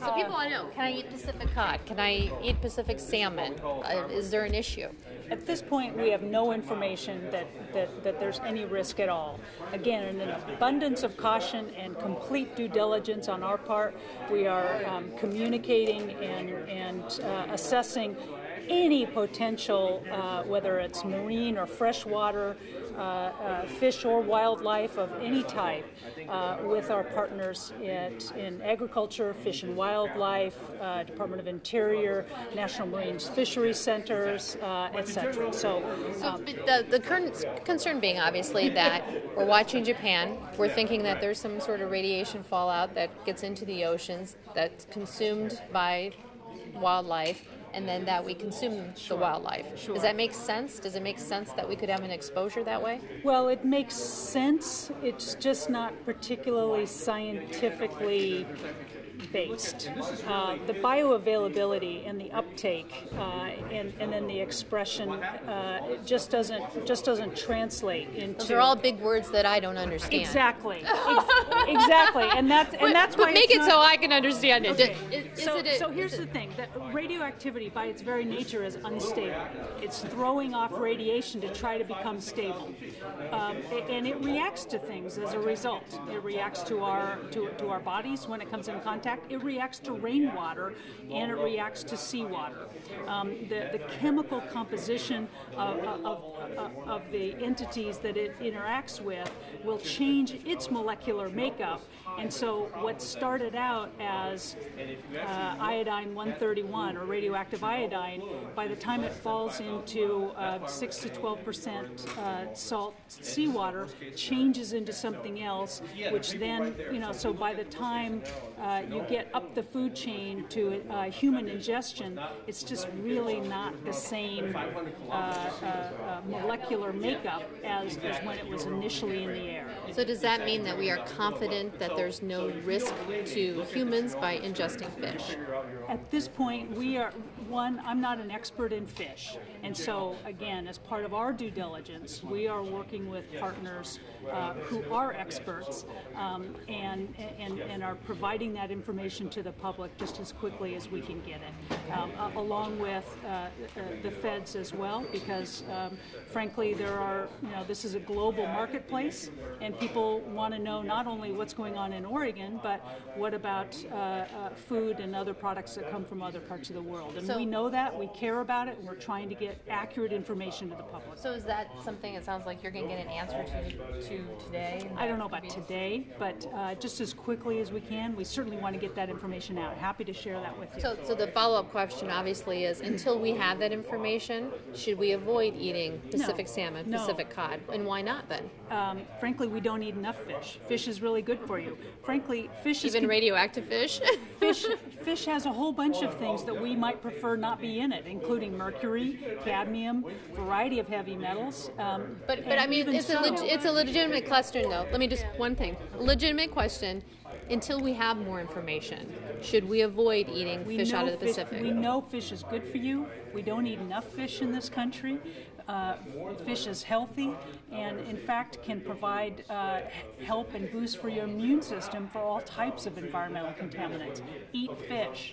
So people want to know: Can I eat Pacific cod? Can I eat Pacific salmon? Uh, is there an issue? At this point, we have no information that, that, that there's any risk at all. Again, in an abundance of caution and complete due diligence on our part, we are um, communicating and, and uh, assessing any potential, uh, whether it's marine or freshwater, uh, uh, fish or wildlife of any type, uh, with our partners at, in agriculture, fish and wildlife, uh, Department of Interior, National Marine Fisheries Centers, uh, etc. So, So um, the, the current concern being obviously that we're watching Japan. We're thinking that there's some sort of radiation fallout that gets into the oceans that's consumed by wildlife, and then that we consume the wildlife. Does that make sense? Does it make sense that we could have an exposure that way? Well, it makes sense. It's just not particularly scientifically based. Uh, the bioavailability and the uptake, uh, and, and then the expression, uh, it just doesn't just doesn't translate into. Those are all big words that I don't understand. Exactly. Ex- exactly. And that's and that's but why make it's it not- so I can understand it. Okay. Is- is so, it a- so here's is the thing: that radioactivity, by its very nature, is unstable. It's throwing off radiation to try to become stable, um, and it reacts to things as a result. It reacts to our to, to our bodies when it comes in contact. It reacts to rainwater, and it reacts to seawater. Um, the the chemical composition of, of, of, of the entities that it interacts with will change its molecular makeup, and so what started out as uh, iodine 131 or radioactive iodine, by the time it falls into uh, 6 to 12 percent uh, salt seawater, changes into something else, which then, you know, so by the time uh, you get up the food chain to uh, human ingestion, it's just really not the same uh, uh, uh, molecular makeup as, as when it was initially in the air. So does that mean that we are confident that there's no risk to humans by ingesting fish? At this point, we are, one, I'm not an expert in fish. And so, again, as part of our due diligence, we are working with partners uh, who are experts um, and, and, and are providing that information to the public just as quickly as we can get it, um, a- along with uh, uh, the feds as well, because um, frankly, there are, you know, this is a global marketplace, and people want to know not only what's going on in Oregon, but what about uh, uh, food and other products that come from other parts of the world. And So- we know that, we care about it, and we're trying to get accurate information to the public. So is that something it sounds like you're going to get an answer to, to today? I don't know about today, but uh, just as quickly as we can, we certainly want to get that information out. Happy to share that with you. So, so the follow-up question obviously is: Until we have that information, should we avoid eating Pacific salmon, No. Pacific cod, and why not then? um, frankly, we don't eat enough fish. Fish is really good for you. Frankly, fish is Even con- radioactive fish? fish, fish has a whole bunch of things that we might prefer not be in it, including mercury, cadmium, variety of heavy metals. Um, But, but I mean, it's a leg- it's a legitimate question, though. Let me just one thing, legitimate question. Until we have more information, should we avoid eating we fish out of the fish- Pacific? We know fish is good for you. We don't eat enough fish in this country. Uh, fish is healthy and, in fact, can provide uh, help and boost for your immune system for all types of environmental contaminants. Eat fish.